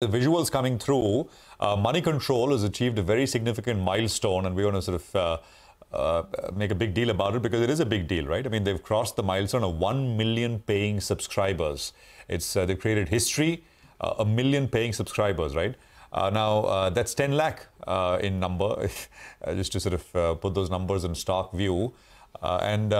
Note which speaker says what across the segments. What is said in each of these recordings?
Speaker 1: the visuals coming through, uh, Moneycontrol has achieved a very significant milestone, and we want to sort of uh, uh, make a big deal about it because it is a big deal, right? I mean, they've crossed the milestone of 1 million paying subscribers. It's uh, They've created history, uh, a million paying subscribers, right? Uh, now, that's 10 lakh in number, just to sort of put those numbers in stark view. and,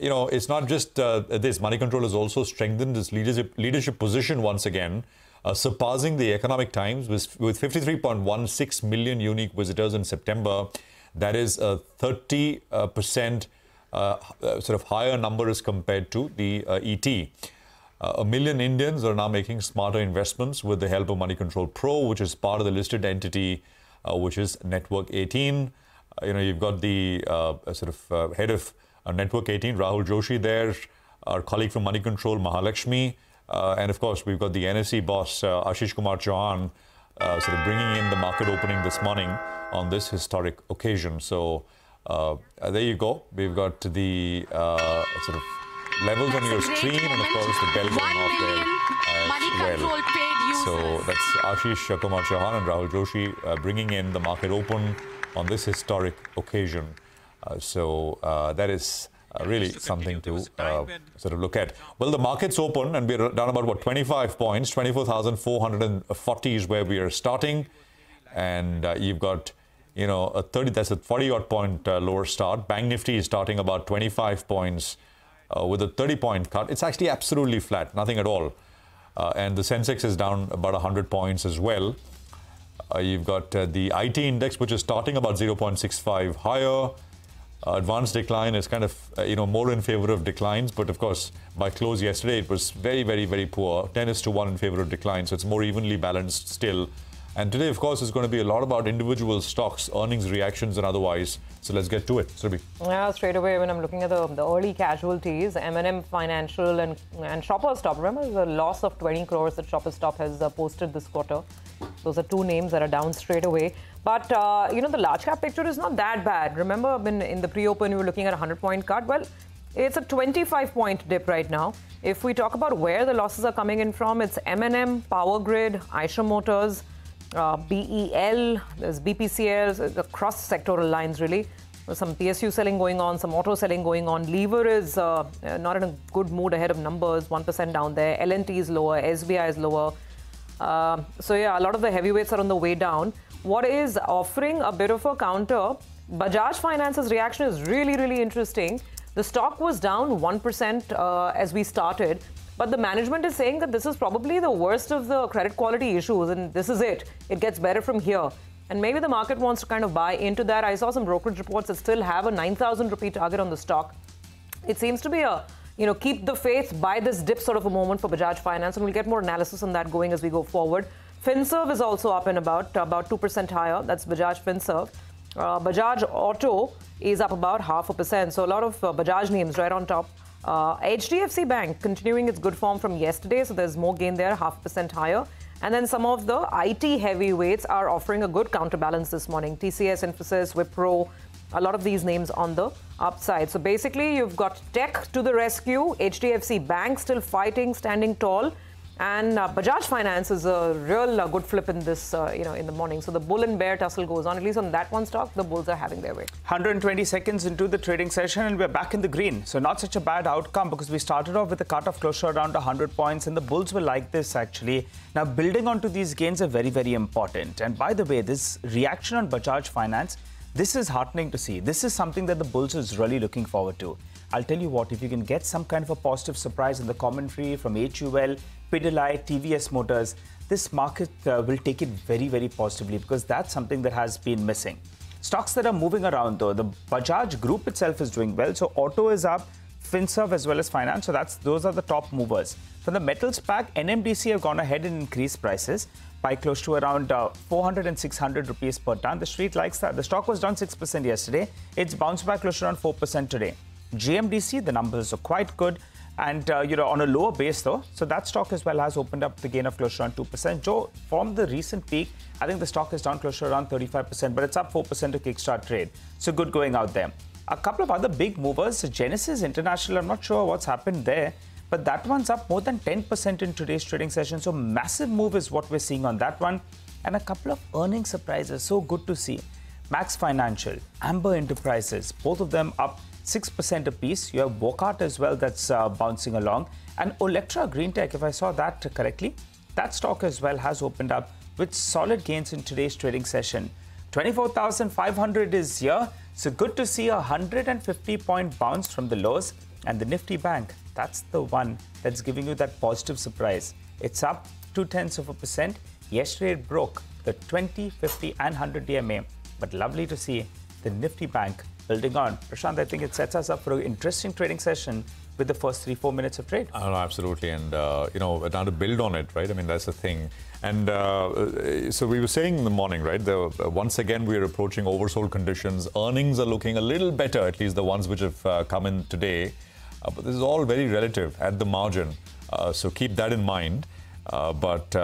Speaker 1: you know, it's not just this. Moneycontrol has also strengthened its leadership, leadership position once again uh, surpassing the Economic Times with, with 53.16 million unique visitors in September. That is a 30 uh, percent uh, uh, sort of higher number as compared to the uh, ET. Uh, a million Indians are now making smarter investments with the help of Moneycontrol Pro, which is part of the listed entity, which is Network 18. you know, you've got the sort of head of Network 18, Rahul Joshi, there, our colleague from Moneycontrol, Mahalakshmi. Uh, and of course, we've got the NSE boss, uh, Ashish Kumar Chauhan, uh, sort of bringing in the market opening this morning on this historic occasion. So uh, uh, there you go. We've got the uh, sort of levels on your screen and of course the bell going off there as well. So that's Ashish Kumar Chauhan and Rahul Joshi bringing in the market open on this historic occasion. so that is uh, really something to uh, sort of look at. Well, the market's open and we're down about what 25 points. 24,440 is where we are starting, and uh, you've got you know a 30 that's a 40 odd point uh, lower start. Bank Nifty is starting about 25 points uh, with a 30 point cut. It's actually absolutely flat, nothing at all, uh, and the Sensex is down about 100 points as well. you've got the IT index, which is starting about 0.65 higher. Uh, advanced decline is kind of uh, you know more in favor of declines, but of course by close yesterday it was very very very poor, 10 is to 1 in favor of decline, so it's more evenly balanced still. And today, of course, is going to be a lot about individual stocks, earnings reactions, and otherwise. So let's get to it. Surabhi.
Speaker 2: Yeah, straight away when I'm looking at the, the early casualties, M&M Financial and, and Shoppers Stop. Remember the loss of 20 crores that Shoppers Stop has uh, posted this quarter. Those are two names that are down straight away. But, uh, you know, the large cap picture is not that bad. Remember, in, in the pre-open, we were looking at a 100-point cut. Well, it's a 25-point dip right now. If we talk about where the losses are coming in from, it's M&M, Power Grid, Eicher Motors, uh, BEL, there's BPCL, across sectoral lines really. Some PSU selling going on, some auto selling going on. Lever is uh, not in a good mood ahead of numbers, 1% down there. L&T is lower, SBI is lower. Uh, so yeah, a lot of the heavyweights are on the way down. What is offering a bit of a counter? Bajaj Finance's reaction is really, really interesting. The stock was down 1% uh, as we started, but the management is saying that this is probably the worst of the credit quality issues and this is it. It gets better from here. And maybe the market wants to kind of buy into that. I saw some brokerage reports that still have a 9,000 rupee target on the stock. It seems to be a, you know, keep the faith, buy this dip sort of a moment for Bajaj Finance. And we'll get more analysis on that going as we go forward. Finserv is also up and about, about 2% higher. That's Bajaj Finserv. Uh, Bajaj Auto is up about half a percent. So a lot of uh, Bajaj names right on top. Uh, HDFC Bank continuing its good form from yesterday, so there's more gain there, half percent higher. And then some of the IT heavyweights are offering a good counterbalance this morning. TCS, Infosys, Wipro, a lot of these names on the upside. So basically, you've got tech to the rescue, HDFC Bank still fighting, standing tall. And uh, Bajaj Finance is a real uh, good flip in this, uh, you know, in the morning. So the bull and bear tussle goes on. At least on that one stock, the bulls are having their way.
Speaker 3: 120 seconds into the trading session, and we're back in the green. So not such a bad outcome because we started off with a cut-off closure around 100 points, and the bulls were like this actually. Now building onto these gains are very, very important. And by the way, this reaction on Bajaj Finance, this is heartening to see. This is something that the bulls is really looking forward to. I'll tell you what, if you can get some kind of a positive surprise in the commentary from HUL, Pidilite, TVS Motors, this market uh, will take it very, very positively because that's something that has been missing. Stocks that are moving around though, the Bajaj group itself is doing well. So auto is up, FinServ as well as finance. So that's those are the top movers. From the metals pack, NMDC have gone ahead and increased prices by close to around uh, 400 and 600 rupees per ton. The street likes that. The stock was down 6% yesterday. It's bounced back close to around 4% today. GMDC, the numbers are quite good. And, uh, you know, on a lower base, though. So that stock as well has opened up the gain of close to around 2%. Joe, from the recent peak, I think the stock is down close to around 35%, but it's up 4% to kickstart trade. So good going out there. A couple of other big movers. Genesys International, I'm not sure what's happened there. But that one's up more than 10% in today's trading session. So massive move is what we're seeing on that one. And a couple of earning surprises. So good to see. Max Financial, Amber Enterprises, both of them up 6% apiece. You have Wockhardt as well that's uh, bouncing along. And Olectra Greentech, if I saw that correctly, that stock as well has opened up with solid gains in today's trading session. 24,500 is here. So good to see a 150 point bounce from the lows. And the Nifty Bank, that's the one that's giving you that positive surprise. It's up two tenths of a percent. Yesterday it broke the 20, 50, and 100 DMA. But lovely to see the Nifty Bank building on. Prashant, I think it sets us up for an interesting trading session with the first three, four minutes of trade.
Speaker 1: Oh, no, absolutely. And, uh, you know, now to build on it, right? I mean, that's the thing. And uh, so we were saying in the morning, right? The, uh, once again, we are approaching oversold conditions. Earnings are looking a little better, at least the ones which have uh, come in today. Uh, but this is all very relative at the margin. Uh, so keep that in mind. but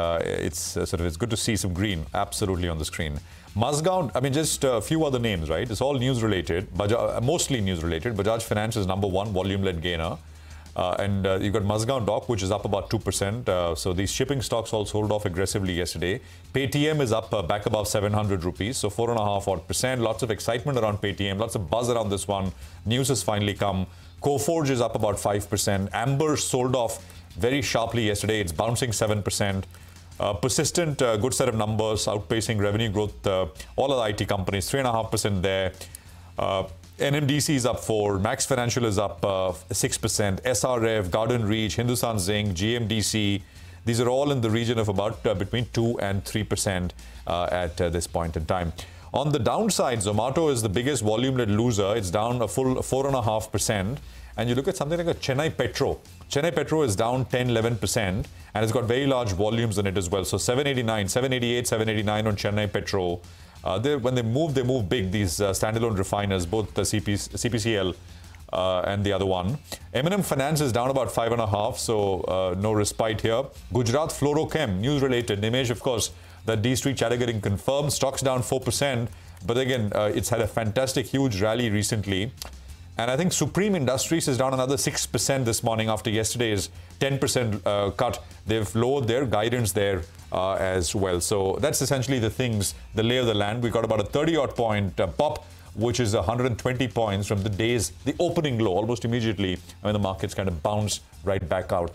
Speaker 1: it's sort of it's good to see some green absolutely on the screen. Mazagon, I mean, just a few other names, right? It's all news related, Bajaj, mostly news related. Bajaj Finance is number one, volume led gainer. Uh, and uh, you've got Mazagon Dock, which is up about 2%. Uh, so these shipping stocks all sold off aggressively yesterday. Paytm is up uh, back above 700 rupees, so 4.5 odd percent. Lots of excitement around Paytm, lots of buzz around this one. News has finally come. Coforge is up about 5%. Amber sold off very sharply yesterday. It's bouncing 7%. Uh, persistent, uh, good set of numbers, outpacing revenue growth. Uh, all of the IT companies, 3.5% there. Uh, NMDC is up 4 Max Financial is up 6%, uh, SRF, Garden Reach, Hindustan Zinc, GMDC. These are all in the region of about uh, between 2 and 3% at this point in time. On the downside, Zomato is the biggest volume-led loser. It's down a full 4.5% and you look at something like a Chennai Petro. Chennai Petro is down 10, 11%, and it's got very large volumes in it as well. So 789, 788, 789 on Chennai Petro. Uh, they, when they move, they move big, these uh, standalone refiners, both the CP, CPCL uh, and the other one. M&M Finance is down about 5.5, so uh, no respite here. Gujarat Fluorochem, news related. Nimesh, of course, that D Street chatter getting confirmed. Stocks down 4%, but again, uh, it's had a fantastic, huge rally recently. And I think Supreme Industries is down another 6% this morning after yesterday's 10% uh, cut. They've lowered their guidance there uh, as well. So that's essentially the things, the lay of the land. We got about a 30 odd point uh, pop, which is 120 points from the day's, the opening low almost immediately. I mean, the markets kind of bounce right back out.